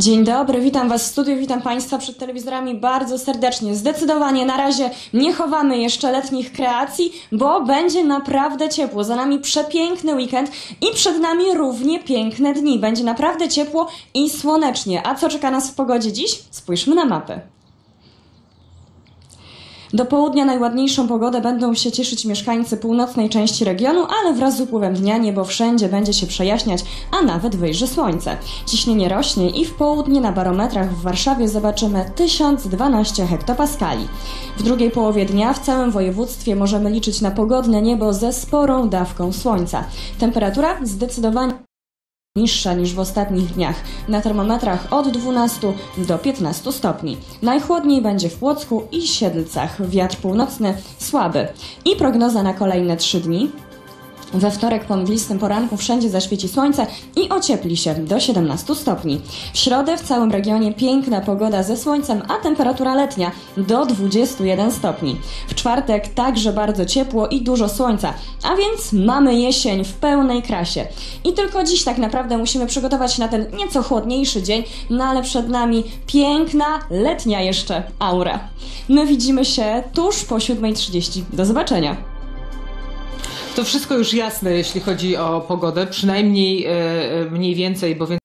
Dzień dobry, witam Was w studiu, witam Państwa przed telewizorami bardzo serdecznie. Zdecydowanie na razie nie chowamy jeszcze letnich kreacji, bo będzie naprawdę ciepło. Za nami przepiękny weekend i przed nami równie piękne dni. Będzie naprawdę ciepło i słonecznie. A co czeka nas w pogodzie dziś? Spójrzmy na mapę. Do południa najładniejszą pogodę będą się cieszyć mieszkańcy północnej części regionu, ale wraz z upływem dnia niebo wszędzie będzie się przejaśniać, a nawet wyjrzy słońce. Ciśnienie rośnie i w południe na barometrach w Warszawie zobaczymy 1012 hektopaskali. W drugiej połowie dnia w całym województwie możemy liczyć na pogodne niebo ze sporą dawką słońca. Temperatura zdecydowanie niższa niż w ostatnich dniach. Na termometrach od 12 do 15 stopni. Najchłodniej będzie w Płocku i Siedlcach. Wiatr północny słaby. I prognoza na kolejne 3 dni. We wtorek po mglistym poranku wszędzie zaświeci słońce i ociepli się do 17 stopni. W środę w całym regionie piękna pogoda ze słońcem, a temperatura letnia do 21 stopni. W czwartek także bardzo ciepło i dużo słońca, a więc mamy jesień w pełnej krasie. I tylko dziś tak naprawdę musimy przygotować się na ten nieco chłodniejszy dzień, no ale przed nami piękna, letnia jeszcze aura. My widzimy się tuż po 7.30. Do zobaczenia! To wszystko już jasne, jeśli chodzi o pogodę, przynajmniej e, e, mniej więcej, bo